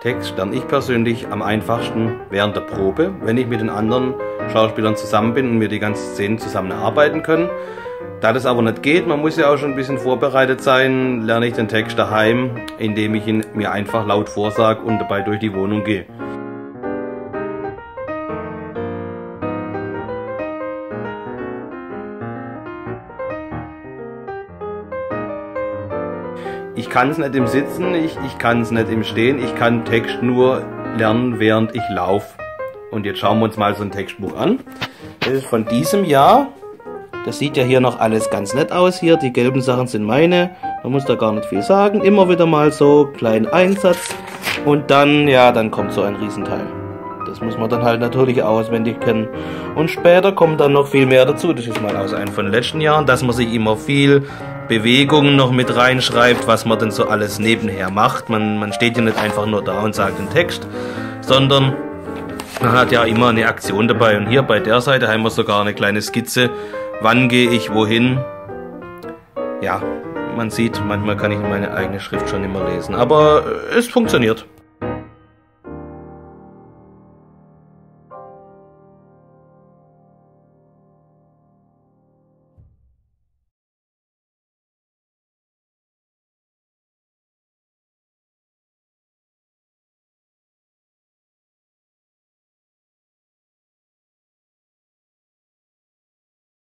Text lerne ich persönlich am einfachsten während der Probe, wenn ich mit den anderen Schauspielern zusammen bin und wir die ganzen Szenen zusammen erarbeiten können. Da das aber nicht geht, man muss ja auch schon ein bisschen vorbereitet sein, lerne ich den Text daheim, indem ich ihn mir einfach laut vorsage und dabei durch die Wohnung gehe. Ich kann es nicht im Sitzen, ich, ich kann es nicht im Stehen, ich kann Text nur lernen, während ich laufe. Und jetzt schauen wir uns mal so ein Textbuch an. Das ist von diesem Jahr. Das sieht ja hier noch alles ganz nett aus hier. Die gelben Sachen sind meine. Man muss da gar nicht viel sagen. Immer wieder mal so kleinen Einsatz. Und dann, ja, dann kommt so ein Riesenteil. Das muss man dann halt natürlich auswendig kennen. Und später kommt dann noch viel mehr dazu. Das ist mal aus einem von den letzten Jahren, dass man sich immer viel Bewegungen noch mit reinschreibt, was man denn so alles nebenher macht. Man, man steht ja nicht einfach nur da und sagt den Text, sondern man hat ja immer eine Aktion dabei. Und hier bei der Seite haben wir sogar eine kleine Skizze, wann gehe ich wohin. Ja, man sieht, manchmal kann ich meine eigene Schrift schon immer lesen, aber es funktioniert.